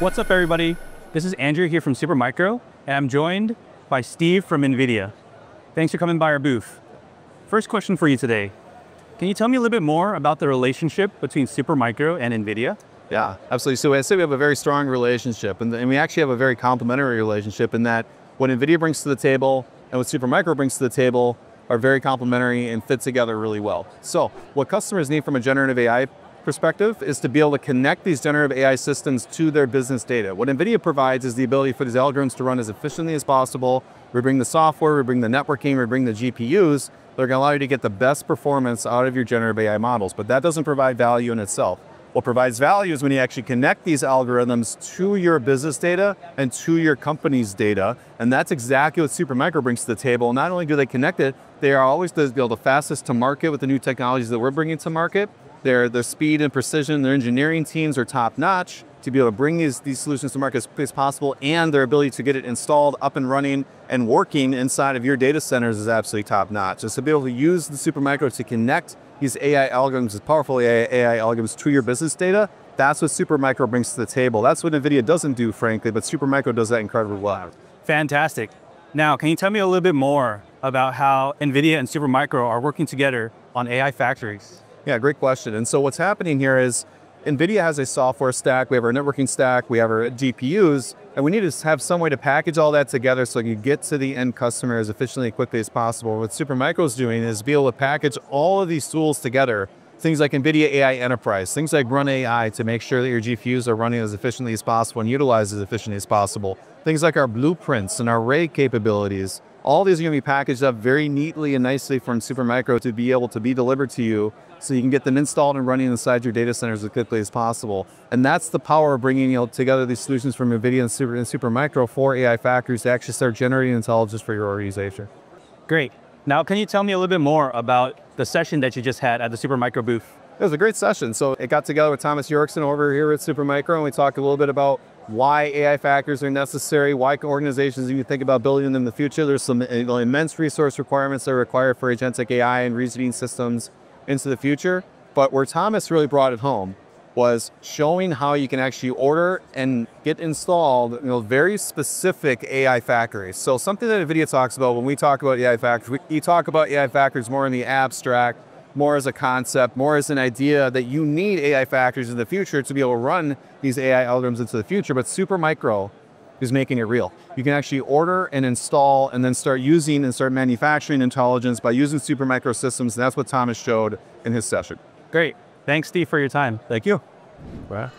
What's up, everybody? This is Andrew here from Supermicro, and I'm joined by Steve from NVIDIA. Thanks for coming by our booth. First question for you today. Can you tell me a little bit more about the relationship between Supermicro and NVIDIA? Yeah, absolutely. So I say we have a very strong relationship, and, and we actually have a very complementary relationship in that what NVIDIA brings to the table and what Supermicro brings to the table are very complementary and fit together really well. So what customers need from a generative AI perspective is to be able to connect these generative AI systems to their business data. What NVIDIA provides is the ability for these algorithms to run as efficiently as possible. We bring the software, we bring the networking, we bring the GPUs that are going to allow you to get the best performance out of your generative AI models. But that doesn't provide value in itself. What provides value is when you actually connect these algorithms to your business data and to your company's data. And that's exactly what Supermicro brings to the table. Not only do they connect it, they are always the, the fastest to market with the new technologies that we're bringing to market. Their, their speed and precision, their engineering teams are top notch to be able to bring these, these solutions to market as quickly as possible and their ability to get it installed, up and running, and working inside of your data centers is absolutely top notch. Just to be able to use the Supermicro to connect these AI algorithms, these powerful AI, AI algorithms to your business data, that's what Supermicro brings to the table. That's what NVIDIA doesn't do, frankly, but Supermicro does that incredibly well. Fantastic. Now, can you tell me a little bit more about how NVIDIA and Supermicro are working together on AI factories? Yeah, great question. And so what's happening here is NVIDIA has a software stack, we have our networking stack, we have our GPUs, and we need to have some way to package all that together so you get to the end customer as efficiently and quickly as possible. What Supermicro is doing is be able to package all of these tools together, things like NVIDIA AI Enterprise, things like Run AI to make sure that your GPUs are running as efficiently as possible and utilized as efficiently as possible. Things like our blueprints and our RAG capabilities, all these are going to be packaged up very neatly and nicely from Supermicro to be able to be delivered to you so you can get them installed and running inside your data centers as quickly as possible. And that's the power of bringing you know, together these solutions from NVIDIA and, Super, and Supermicro for AI factories to actually start generating intelligence for your organization. Great. Now, can you tell me a little bit more about the session that you just had at the Supermicro booth? It was a great session. So it got together with Thomas Jørgensen over here at Supermicro, and we talked a little bit about why AI factories are necessary, why organizations even think about building them in the future. There's some uh, immense resource requirements that are required for agentic AI and reasoning systems into the future. But where Thomas really brought it home was showing how you can actually order and get installed you know, very specific AI factories. So something that NVIDIA talks about when we talk about AI factories, we, we talk about AI factories more in the abstract, more as a concept, more as an idea that you need AI factories in the future to be able to run these AI algorithms into the future. But Supermicro is making it real. You can actually order and install and then start using and start manufacturing intelligence by using Supermicro systems. And that's what Thomas showed in his session. Great. Thanks, Steve, for your time. Thank you. Bye.